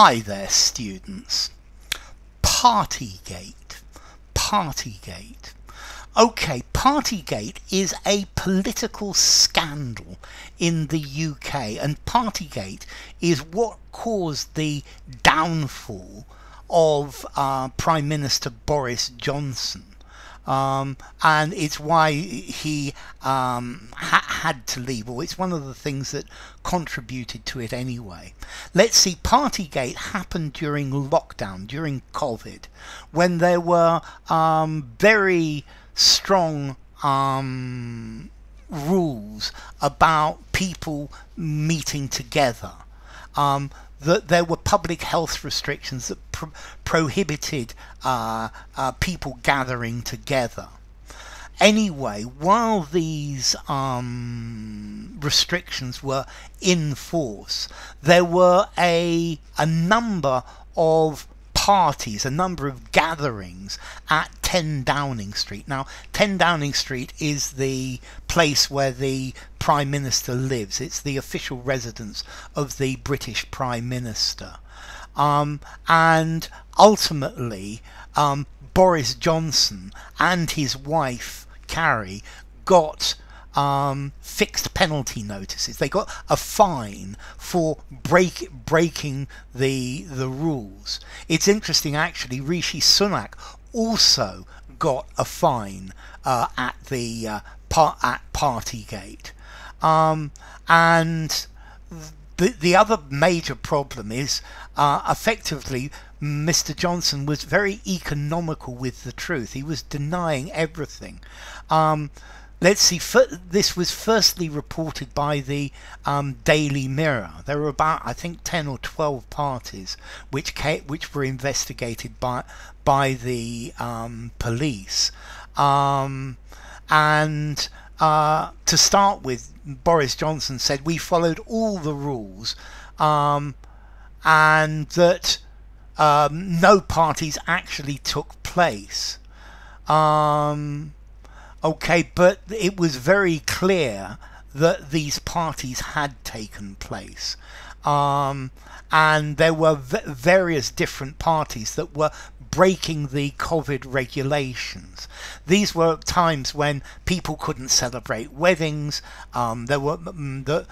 Hi there, students. Partygate. Partygate. Okay, Partygate is a political scandal in the UK, and Partygate is what caused the downfall of uh, Prime Minister Boris Johnson. Um, and it's why he um, ha- had to leave, or it's one of the things that contributed to it anyway. Let's see, Partygate happened during lockdown, during COVID, when there were um, very strong um, rules about people meeting together. Um, that there were public health restrictions that pro- prohibited uh, uh, people gathering together. Anyway, while these um, restrictions were in force, there were a, a number of parties, a number of gatherings at 10 Downing Street. Now, 10 Downing Street is the place where the Prime Minister lives, it's the official residence of the British Prime Minister. Um, and ultimately, um, Boris Johnson and his wife, Carrie, got um, fixed penalty notices. They got a fine for break breaking the the rules. It's interesting, actually. Rishi Sunak also got a fine uh, at the uh, par- at Partygate, um, and the the other major problem is uh, effectively Mr. Johnson was very economical with the truth. He was denying everything. Um, Let's see. This was firstly reported by the um, Daily Mirror. There were about, I think, ten or twelve parties which came, which were investigated by by the um, police. Um, and uh, to start with, Boris Johnson said we followed all the rules, um, and that um, no parties actually took place. Um, Okay, but it was very clear that these parties had taken place. Um, and there were v- various different parties that were breaking the COVID regulations. These were times when people couldn't celebrate weddings. Um, there were the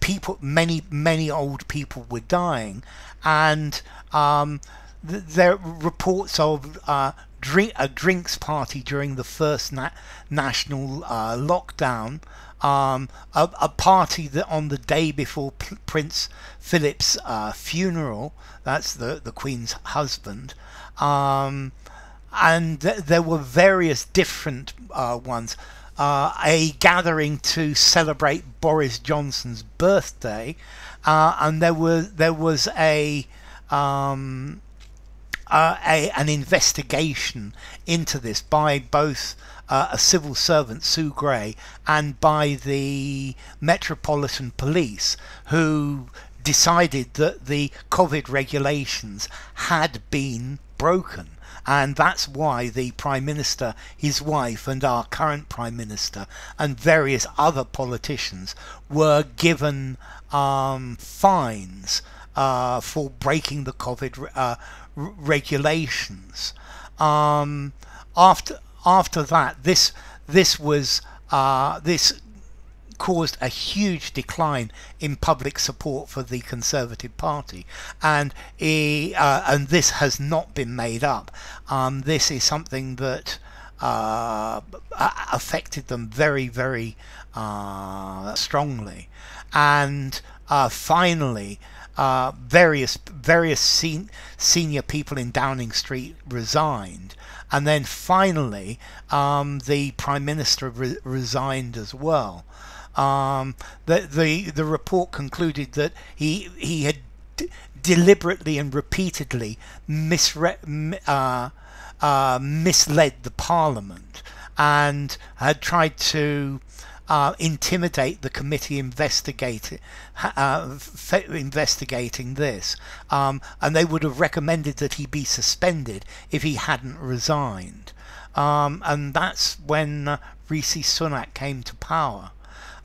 people, many many old people were dying, and um, th- there reports of uh, drink a drinks party during the first na- national uh, lockdown. Um, a, a, party that on the day before P- Prince Philip's uh, funeral, that's the, the Queen's husband, um, and th- there were various different uh, ones. Uh, a gathering to celebrate Boris Johnson's birthday, uh, and there was there was a um, uh, a, an investigation into this by both uh, a civil servant, Sue Gray, and by the Metropolitan Police, who decided that the COVID regulations had been broken. And that's why the Prime Minister, his wife, and our current Prime Minister, and various other politicians were given um, fines uh, for breaking the COVID uh, regulations. Um, after after that, this this was uh, this caused a huge decline in public support for the Conservative Party, and uh, and this has not been made up. Um, this is something that uh, affected them very very uh, strongly, and uh, finally uh, various various sen- senior people in Downing Street resigned, and then finally um, the prime minister re- resigned as well. Um, the, the the report concluded that he he had d- deliberately and repeatedly misre- uh, uh, misled the parliament and had tried to uh, intimidate the committee investigating uh, investigating this, um, and they would have recommended that he be suspended if he hadn't resigned. Um, and that's when uh, Rishi Sunak came to power.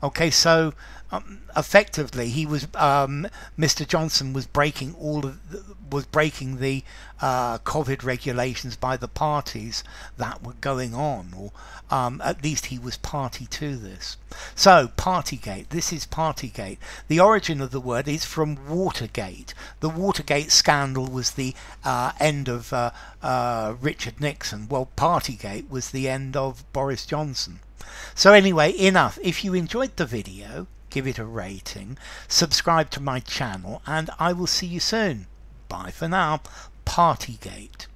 Okay, so um, effectively, he was um, Mr. Johnson was breaking all of the, was breaking the uh, COVID regulations by the parties that were going on, or um, at least he was party to this. So, Partygate. This is Partygate. The origin of the word is from Watergate. The Watergate scandal was the uh, end of uh, uh Richard Nixon. Well, Partygate was the end of Boris Johnson. So anyway, enough. If you enjoyed the video, give it a rating, subscribe to my channel, and I will see you soon. Bye for now. Partygate.